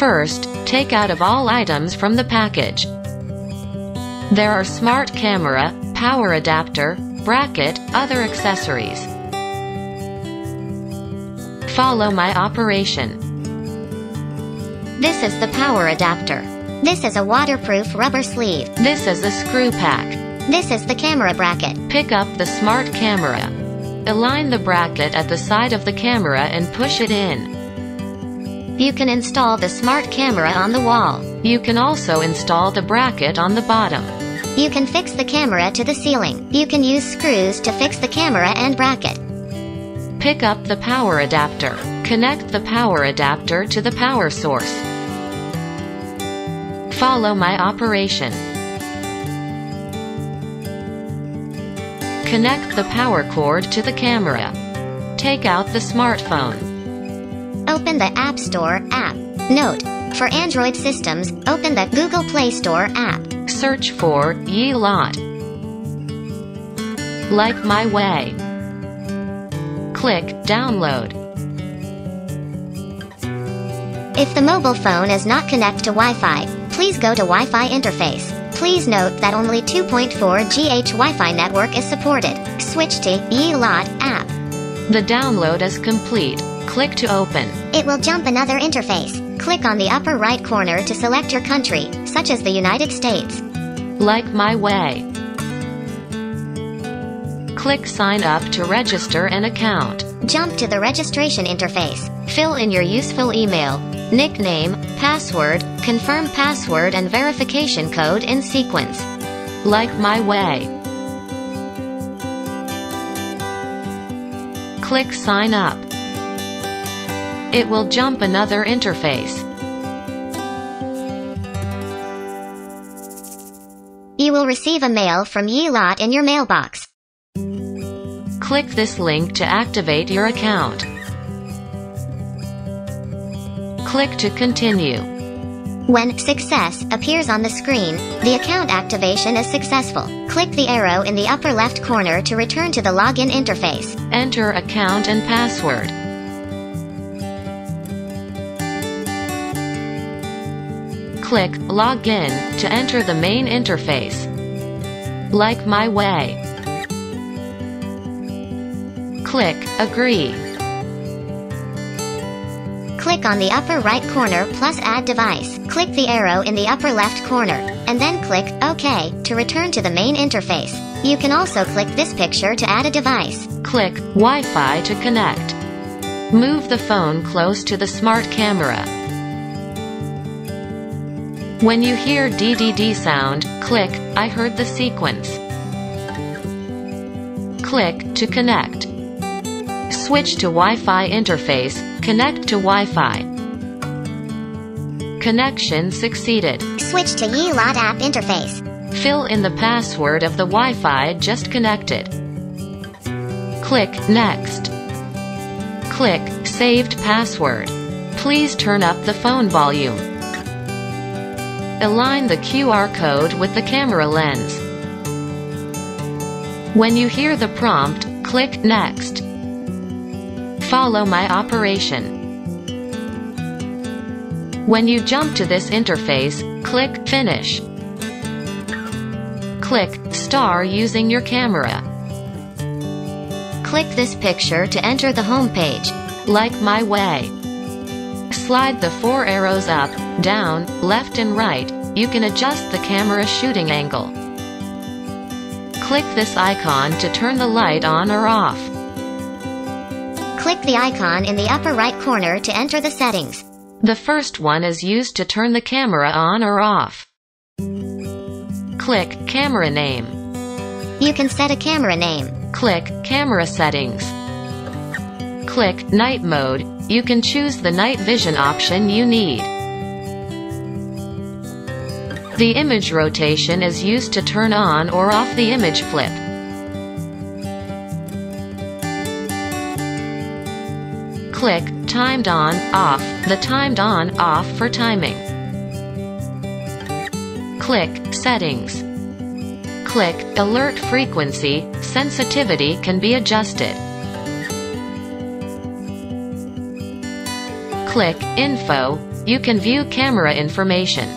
First, take out of all items from the package. There are smart camera, power adapter, bracket, other accessories. Follow my operation. This is the power adapter. This is a waterproof rubber sleeve. This is a screw pack. This is the camera bracket. Pick up the smart camera. Align the bracket at the side of the camera and push it in. You can install the smart camera on the wall. You can also install the bracket on the bottom. You can fix the camera to the ceiling. You can use screws to fix the camera and bracket. Pick up the power adapter. Connect the power adapter to the power source. Follow my operation. Connect the power cord to the camera. Take out the smartphone. Open the App Store app. Note, for Android systems, open the Google Play Store app. Search for Ye Lot. Like my way. Click Download. If the mobile phone is not connected to Wi-Fi, please go to Wi-Fi interface. Please note that only 2.4 GH Wi-Fi network is supported. Switch to Ye Lot app. The download is complete. Click to open. It will jump another interface. Click on the upper right corner to select your country, such as the United States. Like my way. Click Sign up to register an account. Jump to the registration interface. Fill in your useful email, nickname, password, confirm password and verification code in sequence. Like my way. Click Sign up. It will jump another interface. You will receive a mail from Yeelot in your mailbox. Click this link to activate your account. Click to continue. When success appears on the screen, the account activation is successful. Click the arrow in the upper left corner to return to the login interface. Enter account and password. Click Login to enter the main interface. Like my way. Click Agree. Click on the upper right corner plus Add Device. Click the arrow in the upper left corner, and then click OK to return to the main interface. You can also click this picture to add a device. Click Wi-Fi to connect. Move the phone close to the smart camera. When you hear DDD sound, click I heard the sequence. Click to connect. Switch to Wi-Fi interface, connect to Wi-Fi. Connection succeeded. Switch to Ye Lot app interface. Fill in the password of the Wi-Fi just connected. Click Next. Click Saved Password. Please turn up the phone volume. Align the QR code with the camera lens. When you hear the prompt, click Next. Follow my operation. When you jump to this interface, click Finish. Click Star using your camera. Click this picture to enter the home page. Like my way. Slide the four arrows up, down, left and right. You can adjust the camera shooting angle. Click this icon to turn the light on or off. Click the icon in the upper right corner to enter the settings. The first one is used to turn the camera on or off. Click Camera Name. You can set a camera name. Click Camera Settings. Click Night Mode. You can choose the night vision option you need. The image rotation is used to turn on or off the image flip. Click Timed On, Off, the timed on, off for timing. Click Settings. Click Alert Frequency, sensitivity can be adjusted. Click Info, You can view camera information.